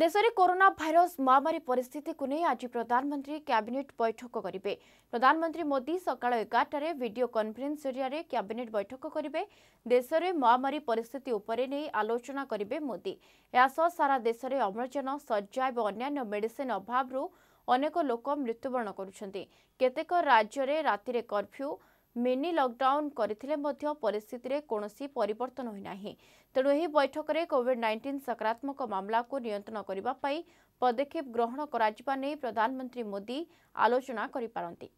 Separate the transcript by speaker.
Speaker 1: ଦେଶରେ corona virus ମହାମାରୀ ପରିସ୍ଥିତିକୁ ନେଇ ଆଜି ପ୍ରଧାନମନ୍ତ୍ରୀ କ୍ୟାବିନେଟ୍ ବୈଠକ କରିବେ। ପ୍ରଧାନମନ୍ତ୍ରୀ ମୋଦି ସକାଳ ଏଗାରଟାରେ ଭିଡିଓ କନ୍ଫରେନ୍ସ ଜରିଆରେ କ୍ୟାବିନେଟ୍ ବୈଠକ କରିବେ। ଦେଶରେ ମହାମାରୀ ପରିସ୍ଥିତି ଉପରେ ନେଇ ଆଲୋଚନା କରିବେ ମୋଦି। ଏହାସହ ସାରା ଦେଶରେ ଅମ୍ଳଜାନ ଶଯ୍ୟା ଏବଂ ଅନ୍ୟାନ୍ୟ ମେଡିସିନ୍ ଅଭାବରୁ ଅନେକ ଲୋକ ମୃତ୍ୟୁବରଣ କରୁଛନ୍ତି। କେତେକ ରାଜ୍ୟରେ ରାତିରେ କର୍ଫ୍ୟୁ ମିନି ଲକଡାଉନ୍ କରିଥିଲେ ମଧ୍ୟ ପରିସ୍ଥିତିରେ କୌଣସି ପରିବର୍ତ୍ତନ ହୋଇନାହିଁ। ତେଣୁ ଏହି ବୈଠକରେ କୋଭିଡ୍ ନାଇଣ୍ଟିନ୍ ସକାରାତ୍ମକ ମାମଲାକୁ ନିୟନ୍ତ୍ରଣ କରିବା ପାଇଁ ପଦକ୍ଷେପ ଗ୍ରହଣ କରାଯିବା ନେଇ ପ୍ରଧାନମନ୍ତ୍ରୀ ମୋଦି ଆଲୋଚନା କରିପାରନ୍ତି।